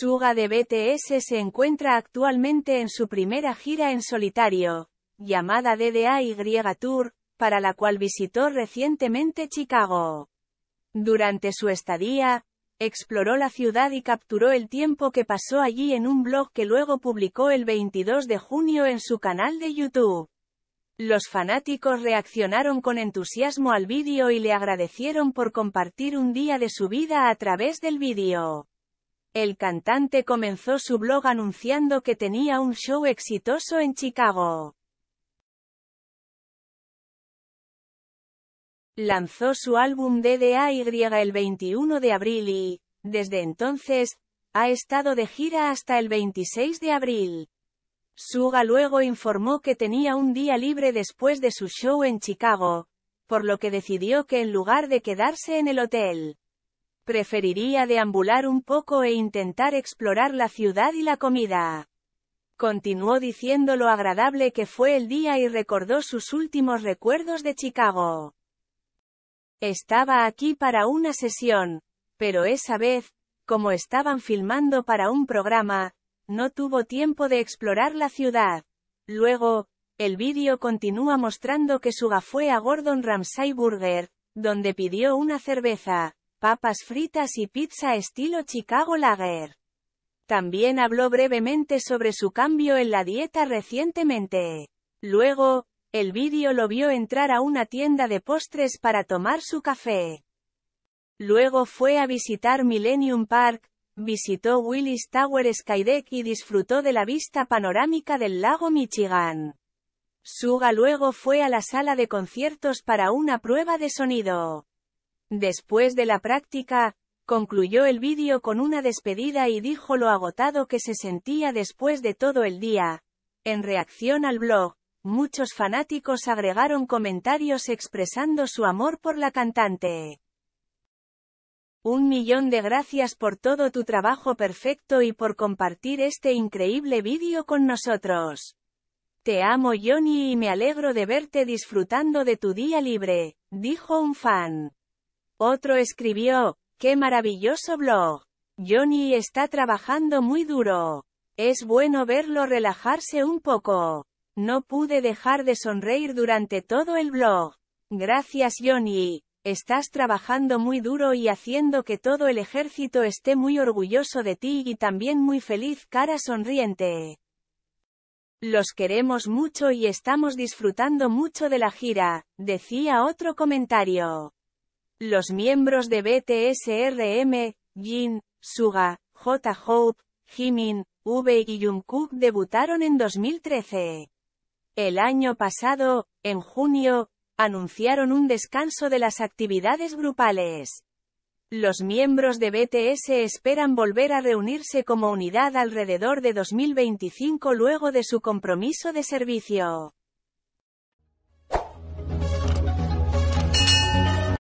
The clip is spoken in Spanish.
Suga de BTS se encuentra actualmente en su primera gira en solitario, llamada DDA-Y Tour, para la cual visitó recientemente Chicago. Durante su estadía, exploró la ciudad y capturó el tiempo que pasó allí en un blog que luego publicó el 22 de junio en su canal de YouTube. Los fanáticos reaccionaron con entusiasmo al vídeo y le agradecieron por compartir un día de su vida a través del vídeo. El cantante comenzó su blog anunciando que tenía un show exitoso en Chicago. Lanzó su álbum DDAY el 21 de abril y, desde entonces, ha estado de gira hasta el 26 de abril. Suga luego informó que tenía un día libre después de su show en Chicago, por lo que decidió que en lugar de quedarse en el hotel, preferiría deambular un poco e intentar explorar la ciudad y la comida. Continuó diciendo lo agradable que fue el día y recordó sus últimos recuerdos de Chicago. Estaba aquí para una sesión, pero esa vez, como estaban filmando para un programa, no tuvo tiempo de explorar la ciudad. Luego, el vídeo continúa mostrando que Suga fue a Gordon Ramsay Burger, donde pidió una cerveza, papas fritas y pizza estilo Chicago Lager. También habló brevemente sobre su cambio en la dieta recientemente. Luego, el vídeo lo vio entrar a una tienda de postres para tomar su café. Luego fue a visitar Millennium Park, visitó Willis Tower Skydeck y disfrutó de la vista panorámica del lago Michigan. Suga luego fue a la sala de conciertos para una prueba de sonido. Después de la práctica, concluyó el vídeo con una despedida y dijo lo agotado que se sentía después de todo el día. En reacción al blog, muchos fanáticos agregaron comentarios expresando su amor por la cantante. Un millón de gracias por todo tu trabajo perfecto y por compartir este increíble vídeo con nosotros. Te amo Johnny y me alegro de verte disfrutando de tu día libre, dijo un fan. Otro escribió, qué maravilloso blog. Johnny está trabajando muy duro. Es bueno verlo relajarse un poco. No pude dejar de sonreír durante todo el blog. Gracias Johnny. Estás trabajando muy duro y haciendo que todo el ejército esté muy orgulloso de ti y también muy feliz cara sonriente. Los queremos mucho y estamos disfrutando mucho de la gira, decía otro comentario. Los miembros de BTSRM, Jin, Suga, J. Hope, Jimin, V y Jungkook debutaron en 2013. El año pasado, en junio, anunciaron un descanso de las actividades grupales. Los miembros de BTS esperan volver a reunirse como unidad alrededor de 2025 luego de su compromiso de servicio.